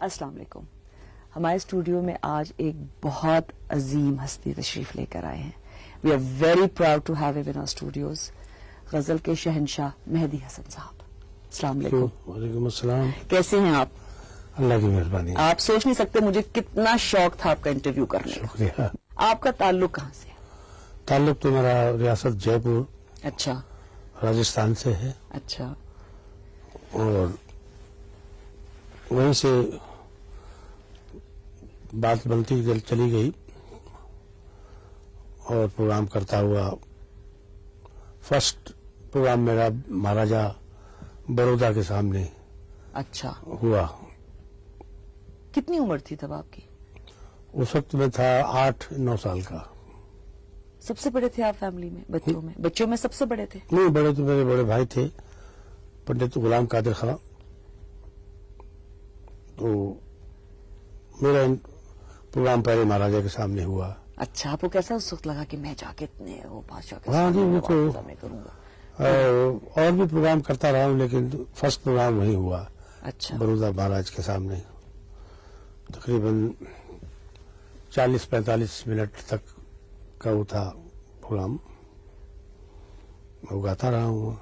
अस्सलाम वालेकुम। हमारे स्टूडियो में आज एक बहुत अजीम हस्ती तशरीफ़ लेकर आए हैं। We are very proud to have in our studios ghazal के शहनशाह मेहदी हसन साहब। अस्सलाम वालेकुम। वालेकुम अस्सलाम। कैसे हैं आप? अल्लाह की मेहरबानी। आप सोच नहीं सकते मुझे कितना शौक था आपका इंटरव्यू करने शुक्रिया। आपका ताल्लुक कहाँ से है? ताल्लुक तो मेरा रियासत जयपुर अच्छा। राजस्थान से है। अच्छा। और वहीं से बात बनती चल- चली गई और प्रोग्राम करता हुआ फ़र्स्ट प्रोग्राम मेरा महाराजा बड़ौदा के सामने अच्छा। हुआ। कितनी उम्र थी तब आपकी? उस वक्त में था आठ नौ साल का। सबसे बड़े थे आप फैमिली में बच्चों में? बच्चों में सबसे बड़े थे? नहीं बड़े तो मेरे बड़े भाई थे पंडित गुलाम कादिर खां। तो मेरा प्रोग्राम पहले महाराजा के सामने हुआ। अच्छा आपको कैसा उस वक्त लगा कि मैं जाके इतने वो बादशाह के हाँ जी, सामने वो तो- मैं करूँगा? और भी प्रोग्राम करता रहा हूँ लेकिन फ़र्स्ट प्रोग्राम वही हुआ। अच्छा। बड़ौदा महाराज के सामने। तकरीबन 40-45 मिनट तक का वो था प्रोग्राम। मैं वो गाता रहा हूँ।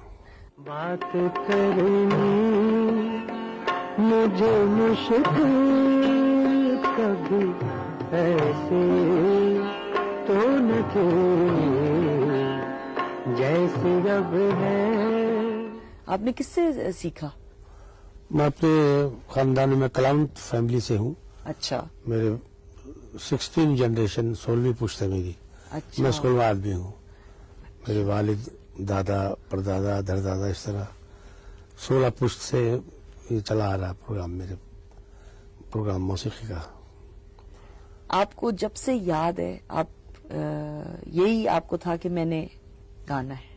बात करनी मुझे मुश्किल कभी ऐसे तो न थी जैसे अब है। आपने किससे सीखा? मैं अपने खानदान में कलाम फैमिली से हूँ। अच्छा। मेरे सिक्सटीन जनरेशन सोलहवीं पुश्त है मेरी। अच्छा। मैं स्कूल में आदमी हूँ। मेरे वालिद दादा परदादा धरदादा इस तरह सोलह पुश्त से ये चला आ रहा प्रोग्राम मेरे प्रोग्राम मौसीकी का। आपको जब से याद है आप यही आपको था कि मैंने गाना है।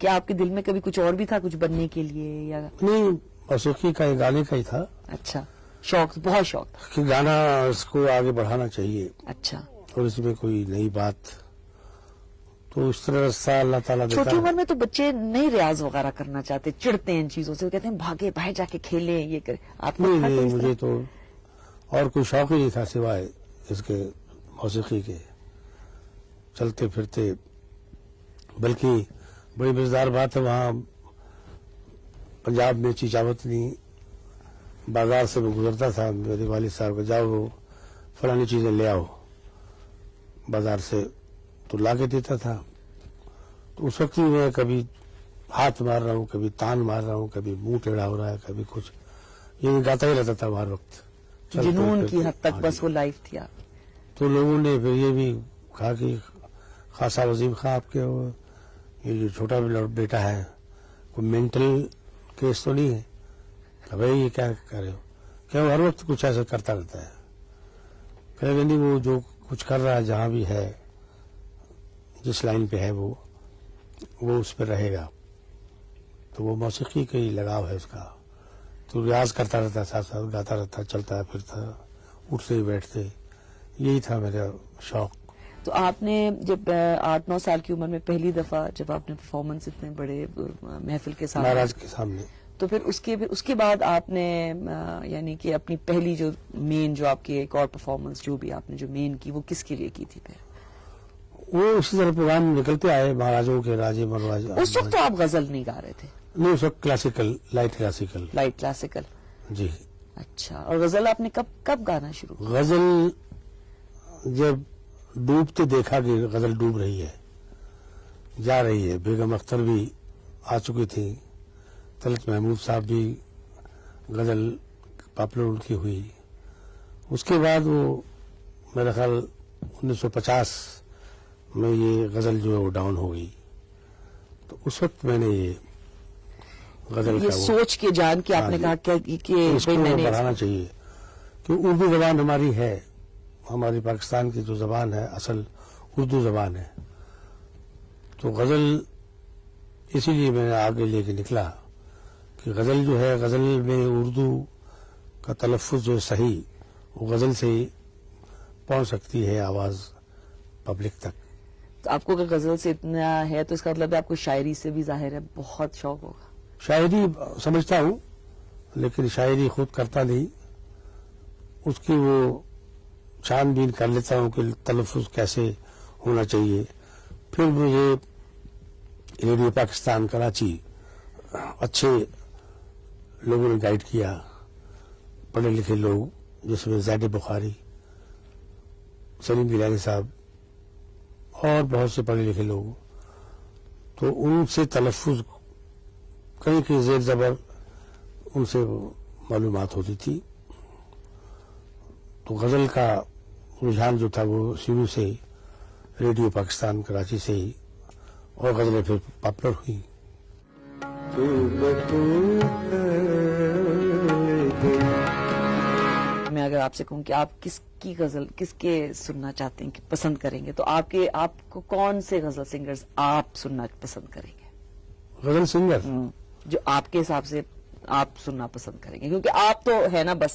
क्या आपके दिल में कभी कुछ और भी था कुछ बनने के लिए या? नहीं मौसीकी का ये गाने का ही था। अच्छा शौक बहुत शौक था। कि गाना इसको आगे बढ़ाना चाहिए। अच्छा। और इसमें कोई नई बात तो इस तरह रास्ता अल्लाह ताला देता छोटी उम्र में तो बच्चे नहीं रियाज वगैरह करना चाहते चिड़ते हैं इन चीज़ों से। कहते हैं भागे बाहर जाके खेले ये करे। आप नहीं नहीं मुझे तो और कोई शौक ही नहीं था सिवाय इसके मौसीकी के चलते फिरते, बल्कि बड़ी मज़ेदार बात है, वहाँ पंजाब में चीचावतनी बाज़ार से मैं गुजरता था, मेरे वालिद साहब को, जाओ, फलानी चीज़ें ले आओ। बाज़ार से तो ला के देता था। तो उस वक्त ही मैं कभी हाथ मार रहा हूँ, कभी तान मार रहा हूँ, कभी मुँह टेढ़ा हो रहा है, कभी कुछ। ये गाता ही रहता था हर वक्त। जुनून की हद तक बस वो लाइफ थी आप तो लोगों ने फिर ये भी कहा कि खासा वजीम खा आपके ये जो छोटा बेटा है कोई मेंटल केस तो नहीं है? कि भाई ये क्या कर रहे हो? क्या वो हर वक्त कुछ ऐसा करता रहता है? कहेगा नहीं वो जो कुछ कर रहा है जहाँ भी है जिस लाइन पे है वो वो उस पर रहेगा। तो वो मौसीकी का ही लगाव है उसका। तो रियाज करता रहता साथ साथ गाता रहता चलता फिरता उठते बैठते। यही था मेरा शौक। तो आपने जब आठ नौ साल की उम्र में पहली दफ़ा जब आपने परफॉर्मेंस इतने बड़े महफिल के सामने महाराज के सामने। तो फिर उसके फिर उसके बाद आपने यानी कि अपनी पहली जो मेन जो आपकी एक और परफॉर्मेंस जो भी आपने जो मेन की वो किसके लिए की थी फिर? वो इसी तरह प्रोग्राम निकलते आए महाराजों के राजे मनराज उस वक्त तो आप गज़ल नहीं गा रहे थे। नहीं उस वक्त classical light classical light classical जी। अच्छा और गज़ल आपने कब कब गाना शुरू गज़ल जब डूबते देखा कि गज़ल डूब रही है जा रही है बेगम अख्तर भी आ चुकी थी तलत महमूद साहब भी गज़ल पॉपुलर उनकी हुई। उसके बाद वो मेरा ख्याल 1950 में ये गज़ल जो है वो डाउन हो गई। तो उस वक्त मैंने ये गज़ल ये सोच के जान के आपने हाँ कहा कि, कि इसको भाई मैंने बढ़ाना चाहिए। कि उर्दू जबान हमारी है हमारी पाकिस्तान की जो जबान है असल उर्दू जबान है। तो गज़ल इसीलिए मैंने आगे लेके निकला कि गज़ल जो है गज़ल में उर्दू का तलफ़ जो सही वो गज़ल से पहुँच सकती है आवाज़ पब्लिक तक। तो आपको अगर गज़ल से इतना है तो इसका मतलब आपको शायरी से भी ज़ाहिर है, बहुत शौक होगा। शायरी समझता हूँ, लेकिन शायरी खुद करता नहीं। उसकी वो छानबीन कर लेता हूँ कि तलफ़ुज कैसे होना चाहिए। फिर मुझे रेडियो पाकिस्तान, कराची, अच्छे लोगों ने गाइड किया, पढ़े लिखे लोग, जिसमें जैड बुखारी, सलीम गिलानी साहब और बहुत से पढ़े लिखे लोग। तो उनसे तलफ़ुज, कहीं कहीं जेर जबर, उनसे मालूम होती थी। तो गज़ल का रुझान जो था वो शुरू से रेडियो पाकिस्तान, कराची से ही, और गजलें फिर पॉपुलर हुई। मैं अगर आपसे कहूँ कि आप किसकी गज़ल किसके सुनना चाहते हैं कि पसंद करेंगे तो आपके आपको कौन से गज़ल सिंगर्स आप सुनना पसंद करेंगे? गज़ल सिंगर हम्म, जो आपके हिसाब से आप सुनना पसंद करेंगे क्योंकि आप तो है ना बस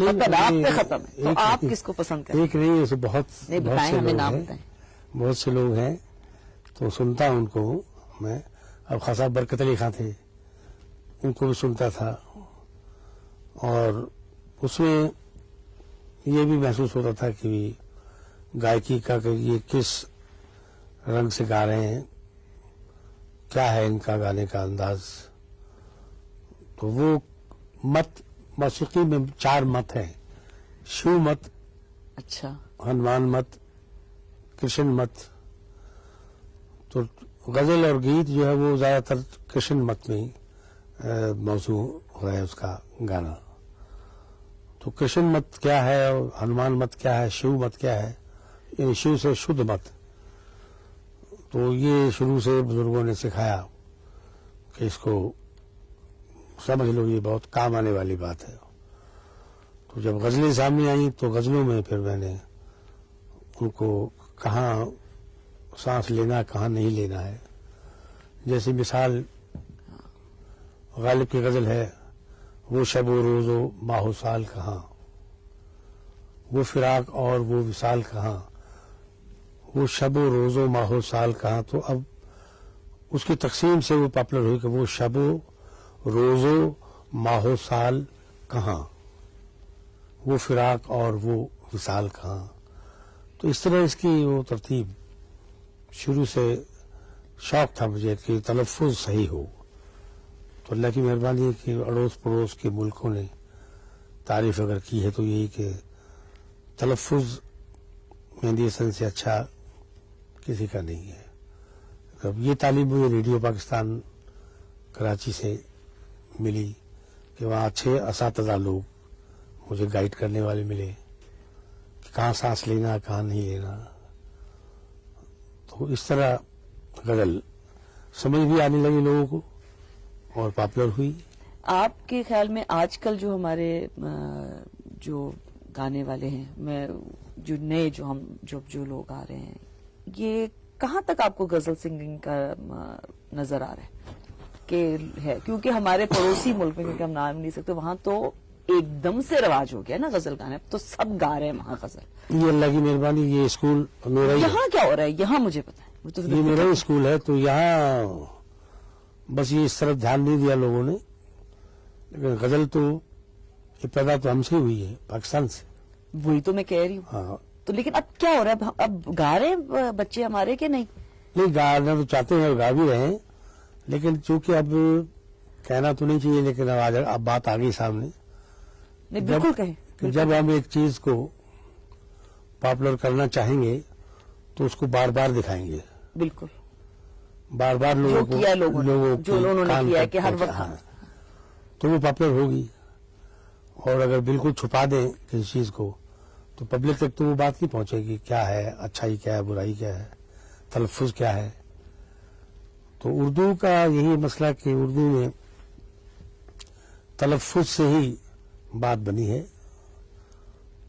मतलब आप पे खत्म है तो आप किसको पसंद करेंगे? एक नहीं बहुत नहीं बताएँ हमें नाम हैं। बताएँ। बहुत से लोग हैं तो सुनता हूँ उनको मैं। अब खासा बरकत अली खां थे उनको भी सुनता था। और उसमें ये भी महसूस होता था कि गायकी का कि ये किस रंग से गा रहे हैं क्या है इनका गाने का अंदाज। तो वो मत मौसीकी में चार मत हैं। शिव मत अच्छा। हनुमान मत कृष्ण मत। तो गज़ल और गीत जो है वो ज़्यादातर कृष्ण मत में ही अ, मौजू है उसका गाना। तो कृष्ण मत क्या है और हनुमान मत क्या है, शिव मत क्या है? यानी शिव से शुद्ध मत। तो ये शुरू से बुज़ुर्गों ने सिखाया कि इसको समझ लो, ये बहुत काम आने वाली बात है। तो जब गजलें सामने आई तो गजलों में फिर मैंने उनको कहाँ सांस लेना, कहाँ नहीं लेना है। जैसे मिसाल, गालिब की गज़ल है वो शब रोजो, माहो साल कहाँ। वो फिराक और वो विशाल कहाँ। वो शब रोजो, माहो साल कहाँ। तो अब उसकी तकसीम से वो पॉपुलर हुई कि वो शब रोजो, माहो साल कहाँ। वो फिराक और वो विशाल कहाँ। तो इस तरह इसकी वो तरतीब शुरू से शौक था मुझे कि तलफ़ुज सही हो। तो अल्लाह की मेहरबानी है कि अड़ोस पड़ोस के मुल्कों ने तारीफ़ अगर की है तो यही कि तलफ़ुज मेहंदी हसन से अच्छा किसी का नहीं है। अब ये तालीम मुझे रेडियो पाकिस्तान कराची से मिली कि वहाँ अच्छे इस लोग मुझे गाइड करने वाले मिले कि कहाँ सांस लेना, कहाँ नहीं लेना। तो इस तरह गज़ल समझ भी आने लगी लोगों को। और पॉपुलर हुई? आपके ख्याल में आजकल जो हमारे जो गाने वाले हैं मैं जो नए जो हम जो जो लोग आ रहे हैं ये कहाँ तक आपको गज़ल सिंगिंग का नज़र आ रहा है? कि है? क्योंकि हमारे पड़ोसी मुल्क में क्योंकि हम नाम नहीं सकते वहाँ तो एकदम से रिवाज हो गया ना गज़ल गाने तो सब गा रहे हैं वहाँ गज़ल ये अल्लाह की मेहरबानी ये स्कूल मेरा यहाँ क्या हो रहा है? यहाँ मुझे पता है। तो ये मेरा स्कूल है तो यहाँ बस ये इस तरफ़ ध्यान नहीं दिया लोगों ने। लेकिन गज़ल तो ये पैदा तो हमसे हुई है पाकिस्तान से। वही तो मैं कह रही हूँ। हाँ। तो लेकिन अब क्या हो रहा है? अब- गा रहे बच्चे हमारे के नहीं? नहीं गाना तो चाहते हैं और गा भी रहे हैं। लेकिन चूँकि अब कहना तो नहीं चाहिए लेकिन अब आज अब बात आ गई सामने। नहीं बिल्कुल कहें। कि जब हम एक चीज़ को पॉपुलर करना चाहेंगे तो उसको बार बार दिखाएँगे। बिल्कुल। बार बार लोगों को किया लोगों ने, लोगों जो उन्होंने किया है कि हर वक्त। हाँ। तो वो पॉपुलर होगी। और अगर बिल्कुल छुपा दें किसी चीज़ को तो पब्लिक तक तो वो बात नहीं पहुंचेगी क्या है अच्छाई क्या है बुराई क्या है तलफुज क्या है। तो उर्दू का यही मसला कि उर्दू में तलफुज से ही बात बनी है।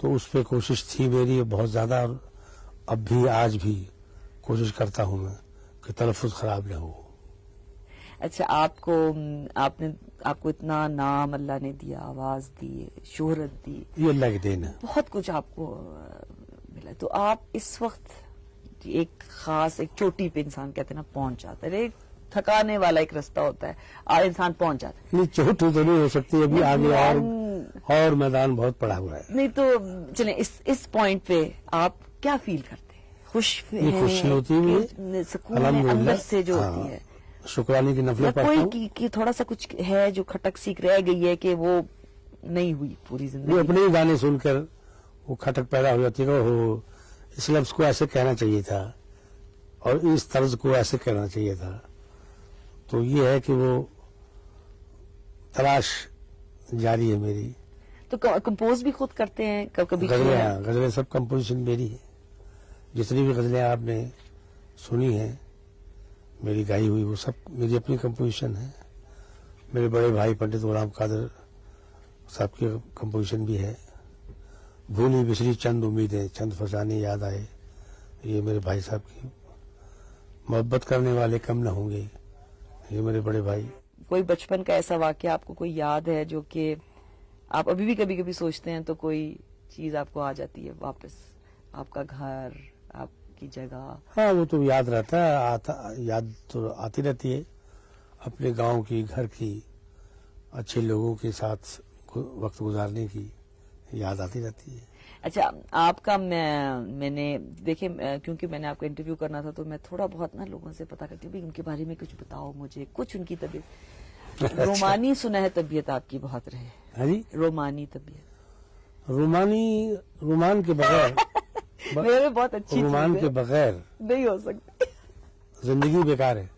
तो उस पर कोशिश थी मेरी बहुत ज़्यादा और अब भी आज भी कोशिश करता हूँ मैं। कि तलफुज खराब न हो। अच्छा आपको आपने आपको इतना नाम अल्लाह ने दिया आवाज़ दी शोहरत दी। ये अल्लाह की देन है। बहुत कुछ आपको मिला। तो आप इस वक्त एक खास एक चोटी पे इंसान कहते हैं ना पहुँच जाता है। थकाने वाला एक रास्ता होता है। इंसान पहुँच जाता है। नहीं चोट तो नहीं हो सकती अभी आगे और और मैदान बहुत पड़ा हुआ है। नहीं तो चले इस इस पॉइंट पे आप क्या फील करते खुश हैं खुशी होती है सुकून है। अंदर से जो हाँ, होती है शुक्रानी की नफलें पढ़ता कोई हूँ। कि, कि थोड़ा सा कुछ है जो खटक सीख रह गई है कि वो नहीं हुई पूरी ज़िंदगी। अपने ही गाने सुनकर वो खटक पैदा हो जाती है ओहो इस लफ्ज को ऐसे कहना चाहिए था और इस तर्ज को ऐसे कहना चाहिए था। तो ये है कि वो तलाश जारी है मेरी। तो कंपोज भी खुद करते हैं कभी है? हाँ। गजलें सब कंपोजिशन मेरी है। जितनी भी गजलें आपने सुनी हैं, मेरी गाई हुई, वो सब मेरी अपनी कंपोजिशन है। मेरे बड़े भाई पंडित गुलाम कादर साहब की कंपोजिशन भी है। भूली बिसरी चंद उम्मीदें, चंद फसाने याद आए। ये मेरे भाई साहब की मोहब्बत करने वाले कम न होंगे। ये मेरे बड़े भाई। कोई बचपन का ऐसा वाक्य आपको कोई याद है जो कि आप अभी भी कभी कभी सोचते हैं तो कोई चीज़ आपको आ जाती है वापस? आपका घर आपकी जगह। हाँ वो तो याद रहता है आता याद तो आती रहती है अपने गाँव की घर की अच्छे लोगों के साथ वक्त गुजारने की याद आती रहती है। अच्छा आपका मैं मैंने देखे क्योंकि मैंने आपको इंटरव्यू करना था तो मैं थोड़ा बहुत ना लोगों से पता करती हूँ उनके बारे में कुछ बताओ मुझे कुछ उनकी तबीयत। अच्छा। रोमानी सुना है तबीयत आपकी बहुत रहे। हाँ जी। रोमानी तबीयत। रोमानी रोमान के बगैर मेरे बहुत अच्छी चीज़ के बगैर। नहीं हो सकती। ज़िंदगी बेकार है।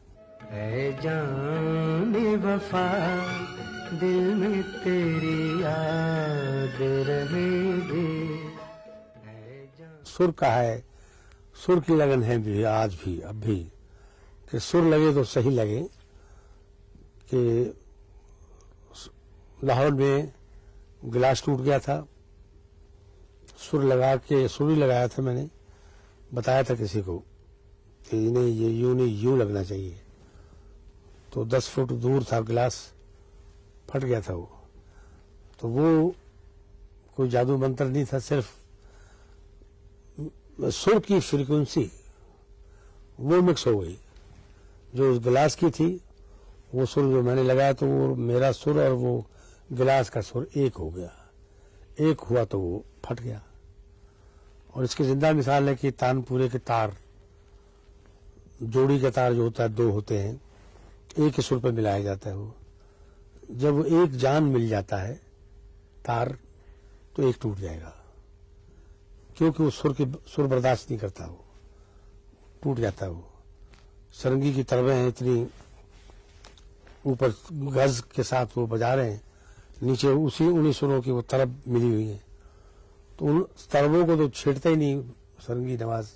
है जाने वफा दिल में तेरी याद रहेगी सुर का है सुर की लगन है भी आज भी अब भी। कि सुर लगे तो सही लगे कि लाहौर में गिलास टूट गया था। सुर लगा के, सुर ही लगाया था मैंने, बताया था किसी को कि इन्हें ये यूँ नहीं, यूँ लगना चाहिए। तो दस फुट दूर था, गिलास फट गया था वो। तो वो कोई जादू मंत्र नहीं था, सिर्फ़ सुर की फ्रीक्वेंसी, वो मिक्स हो गई। जो उस गिलास की थी, वो सुर जो मैंने लगाया तो वो मेरा सुर और वो गिलास का सुर एक हो गया। एक हुआ तो वो फट गया। और इसकी ज़िंदा मिसाल है कि तानपुरे के तार, जोड़ी का तार जो होता है, दो होते हैं। एक ही सुर पर मिलाया जाता है वो। जब एक जान मिल जाता है, तार तो एक टूट जाएगा। क्योंकि वो सुर की, सुर बर्दाश्त नहीं करता वो। टूट जाता है वो। सरंगी की तरबें हैं इतनी, ऊपर गज के साथ वो बजा रहे हैं। नीचे उसी, उन्हीं सुरों की वो तरब मिली हुई है। तो उन तरबों को तो छेड़ता ही नहीं सरंगी नवाज़।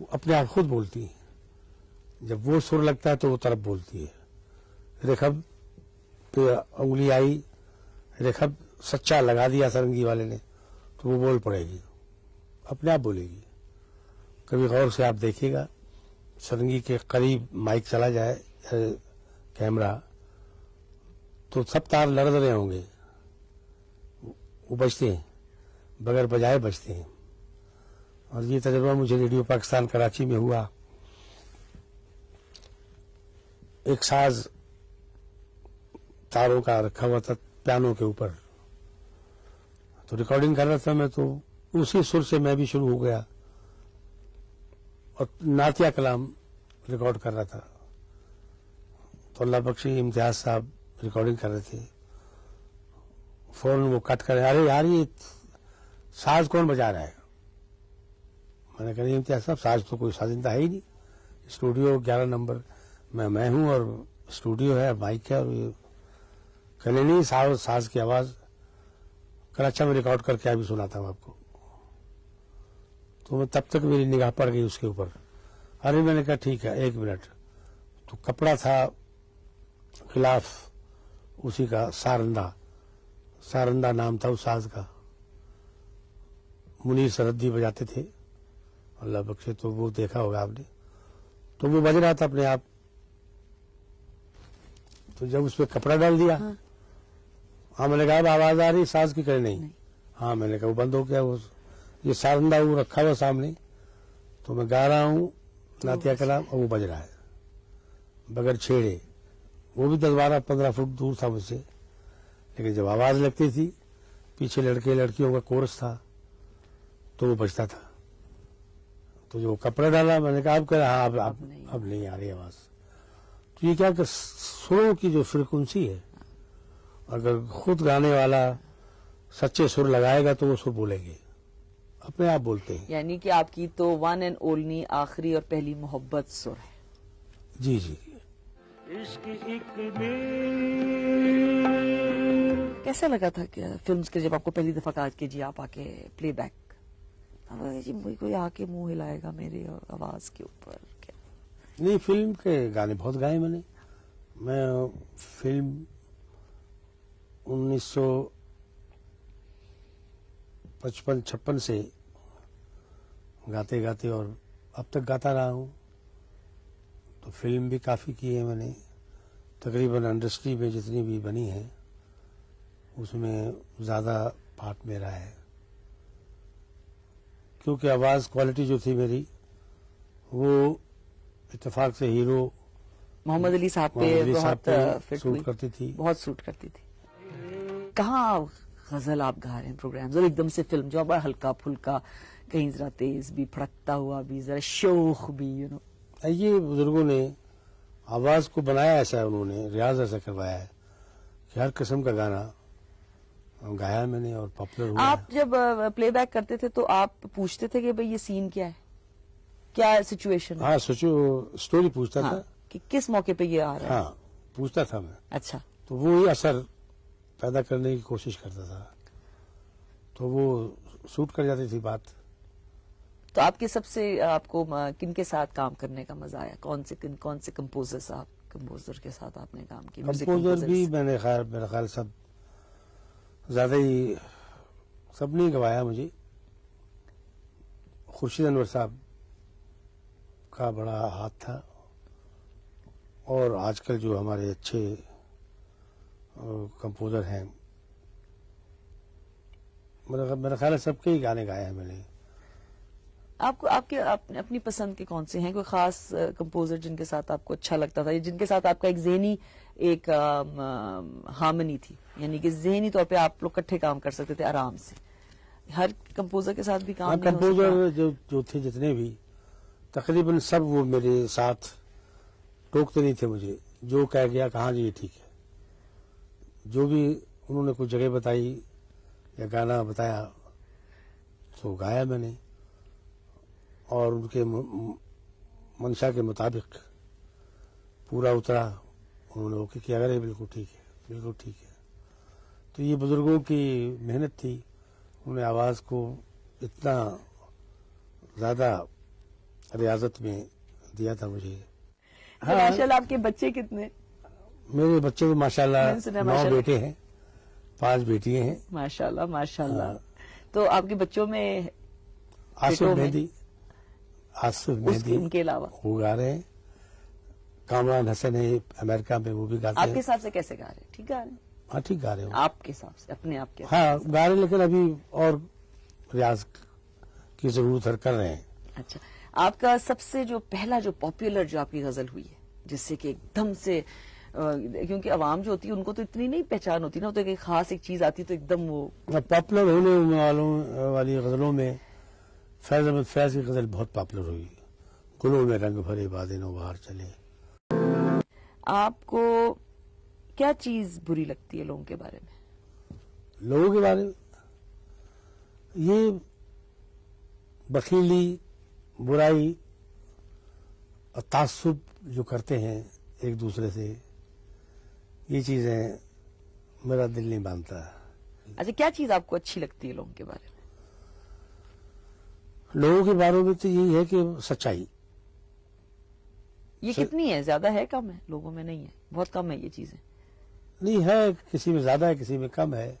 वो अपने आप खुद बोलती है। जब वो सुर लगता है तो वो तरब बोलती है। रेखब, पे उंगली आई, रेखब, सच्चा लगा दिया सरंगी वाले ने तो वो बोल पड़ेगी। अपने आप बोलेगी। कभी गौर से आप देखिएगा, सरंगी के करीब माइक चला जाए कैमरा तो सब तार लड़ रहे होंगे। वो बजते हैं। बगैर बजाए बजते हैं। और ये तजर्बा मुझे रेडियो पाकिस्तान कराची में हुआ। एक साज तारों का रखा हुआ था पियानो के ऊपर। तो रिकॉर्डिंग कर रहा था मैं तो उसी सुर से मैं भी शुरू हो गया। और नातिया कलाम रिकॉर्ड कर रहा था। तो अल्लाह बख्शी इम्तियाज़ साहब रिकॉर्डिंग कर रहे थे। फ़ौरन वो कट कर अरे यार ये साज कौन बजा रहा है? मैंने कहा इम्तियाज़ साहब, साज तो कोई साजिंदा है ही नहीं। स्टूडियो ग्यारह नंबर मैं मैं हूँ और स्टूडियो है, माइक है और ये कहने, नहीं, साज साज की आवाज़ कराचा में रिकॉर्ड करके अभी सुनाता हूँ आपको। तो मैं तब तक मेरी निगाह पड़ गई उसके ऊपर। अरे, मैंने कहा, ठीक है, एक मिनट। तो कपड़ा था खिलाफ उसी का सारंदा सारंदा नाम था उस साज का। मुनीर सरहदी बजाते थे। अल्लाह बख्शे तो वो देखा होगा आपने। तो वो बज रहा था अपने आप। तो जब उस पर कपड़ा डाल दिया हाँ। हाँ मैंने कहा आवाज़ आ रही साज की करे नहीं। हाँ मैंने कहा वो बंद हो गया वो ये सारंदा वो रखा हुआ सामने। तो मैं गा रहा हूँ नातिया कलाम और वो बज रहा है। बगैर छेड़े। वो भी दस बारह पंद्रह फुट दूर था मुझसे। लेकिन जब आवाज़ लगती थी पीछे लड़के लड़कियों का कोर्स था। तो वो बचता था। तो जो कपड़ा डाला मैंने कहा अब कह रहा अब अब नहीं। अब नहीं आ रही आवाज़। तो ये क्या कि सुरों की जो फ्रिक्वेंसी है अगर खुद गाने वाला सच्चे सुर लगाएगा तो वो सुर बोलेंगे। अपने आप बोलते हैं। यानी कि आपकी तो वन एंड ओनली आखिरी और पहली मोहब्बत सुर है। जी जी। इश्क कैसा लगा था कि फिल्म्स के जब आपको पहली दफ़ा कहा कि जी आप आके प्लेबैक जी, मुझे कोई आके मुँह हिलाएगा मेरी आवाज़ के ऊपर, क्या? नहीं, फ़िल्म के गाने बहुत गाए मैंने। मैं फ़िल्म उन्नीस पचपन, छप्पन से गाते गाते और अब तक गाता रहा हूँ। तो फ़िल्म भी काफ़ी की है मैंने। तकरीबन इंडस्ट्री में जितनी भी बनी है, उसमें ज़्यादा पार्ट मेरा है। क्योंकि आवाज़ क्वालिटी जो थी मेरी वो इतफाक से हीरो मोहम्मद अली साहब पे बहुत पे सूट करती थी। बहुत सूट करती थी। कहाँ गज़ल आप गा रहे हैं प्रोग्राम और एकदम से फ़िल्म जो बड़ा हल्का फुल्का कहीं जरा तेज भी फड़कता हुआ भी जरा शोख भी यू नो ये बुज़ुर्गों ने आवाज़ को बनाया ऐसा है उन्होंने रियाज ऐसा करवाया है कि हर किस्म का गाना गाया मैंने और पॉपुलर हुआ आप जब प्लेबैक करते थे तो आप पूछते थे कि भाई ये सीन क्या है? क्या सिचुएशन है। सोचो स्टोरी पूछता हाँ, कि किस मौके पे ये आ रहा है? हाँ पूछता था मैं। अच्छा। तो वो ही असर पैदा करने की कोशिश करता था। तो वो सूट कर जाती थी बात। तो आपके सबसे आपको किन के साथ काम करने का मज़ा आया? कौन से किन कौन से कंपोजर साहब कंपोजर के साथ आपने काम किया? कंपोजर भी मैंने ख्याल मेरा ख्याल सब ज़्यादा ही सब नहीं गवाया मुझे। खुर्शीद अनवर साहब का बड़ा हाथ था। और आजकल जो हमारे अच्छे कंपोजर हैं मेरा मेरा ख्याल है सबके ही गाने गाए हैं मैंने। आपको आपके आप, अपनी पसंद के कौन से हैं? कोई खास कंपोजर जिनके साथ आपको अच्छा लगता था? जिनके साथ आपका एक जेनी एक हार्मनी थी। यानी कि जहनी तौर पे आप लोग इकट्ठे काम कर सकते थे आराम से। हर कंपोजर के साथ भी काम हाँ कंपोजर। जो जो थे जितने भी तकरीबन सब वो मेरे साथ टोकते नहीं थे मुझे। जो कह गया कहाँ जी ये ठीक है। जो भी उन्होंने कुछ जगह बताई या गाना बताया तो गाया मैंने। और उनके मंशा के मुताबिक पूरा उतरा। उन्होंने ओके किया अरे बिल्कुल ठीक है बिल्कुल ठीक है। तो ये बुज़ुर्गों की मेहनत थी। उन्होंने आवाज़ को इतना ज़्यादा रियाजत में दिया था मुझे। तो माशाल्लाह आपके बच्चे कितने? मेरे बच्चे तो माशाल्लाह नौ बेटे हैं पाँच बेटियाँ हैं। माशाल्लाह माशाल्लाह। हाँ। तो आपके बच्चों में आसिफ? मेहदी आसिफ मेहदी उनके अलावा? वो गा रहे हैं। कामरान हसन है अमेरिका में वो भी गाते आपके हैं। हिसाब से कैसे गा रहे हैं? ठीक गा रहे हैं। हाँ ठीक गा रहे हो। आपके हिसाब से अपने आप के हाँ गा रहे लेकिन अभी और रियाज की ज़रूरत है कर रहे हैं। अच्छा आपका सबसे जो पहला जो पॉपुलर जो आपकी गज़ल हुई है जिससे कि एकदम से क्योंकि आवाम जो होती है उनको तो इतनी नहीं पहचान होती ना तो एक खास एक चीज़ आती तो एकदम वो पॉपुलर होने वालों वाली गजलों में फैज अहमद फैज की गज़ल बहुत पॉपुलर हुई। गुलों में रंग भरे बादलों बाहर चले। आपको क्या चीज़ बुरी लगती है लोगों के बारे में? लोगों के बारे में? ये बखीली बुराई और तासुब जो करते हैं एक दूसरे से ये चीज़ें मेरा दिल नहीं मानता। अच्छा क्या चीज़ आपको अच्छी लगती है लोगों के बारे में? लोगों के बारे में तो यही है कि सच्चाई। ये सर- कितनी है? ज़्यादा है कम है? लोगों में नहीं है। बहुत कम है ये चीज़ें। नहीं है किसी में ज़्यादा है किसी में कम है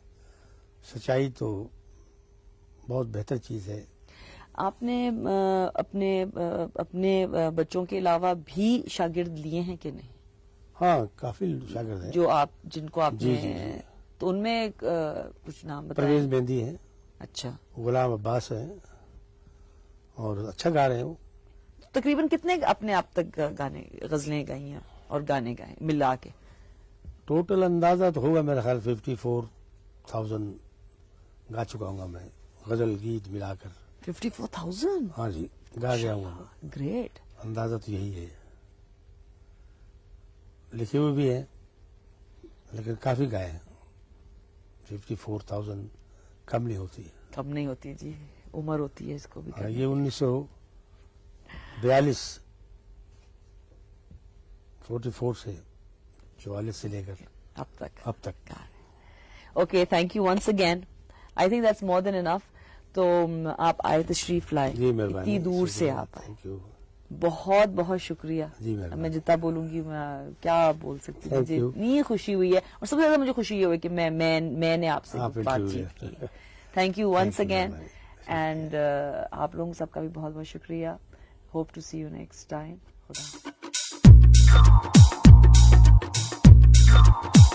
सच्चाई तो बहुत बेहतर चीज़ है। आपने अपने अपने बच्चों के अलावा भी शागिर्द लिए हैं कि नहीं? हाँ काफ़ी शागिर्द है। जो आप जिनको आप जी, जी, जी। तो उनमें कुछ नाम परवेज मेहंदी है। अच्छा। गुलाम अब्बास है और अच्छा गा रहे हैं वो। तकरीबन कितने अपने आप तक गाने गजलें गाई हैं और गाने गाए मिला के? टोटल अंदाज़ा तो होगा मेरा ख्याल फिफ्टी फोर थाउज़ेंड गा चुका हूँ मैं गज़ल गीत मिलाकर। फिफ्टी फोर थाउज़ेंड हाँ जी गा गया हूँ। ग्रेट अंदाज़ा तो यही है। लिखे हुए भी हैं लेकिन काफ़ी गाए हैं। फिफ्टी फोर थाउज़ेंड कम नहीं होती है। कम नहीं होती जी। उम्र होती है इसको भी हाँ, करने ये उन्नीस सौ बयालीस फोर्टी फोर से चौवालीस से लेकर। अब तक। अब तक। Okay thank you once again I think that's more than enough तो आप आए तशरीफ़ लाए इतनी दूर से आप आए। बहुत बहुत शुक्रिया। जी। मैं जितना बोलूँगी मैं क्या बोल सकती हूँ? मुझे. इतनी खुशी हुई है। और सबसे ज़्यादा मुझे खुशी हुई कि मैं मैं मैंने आपसे आप बातचीत की। Thank you once again. And आप लोगों सबका भी बहुत बहुत शुक्रिया। Hope to see you next time खुदा Let's go.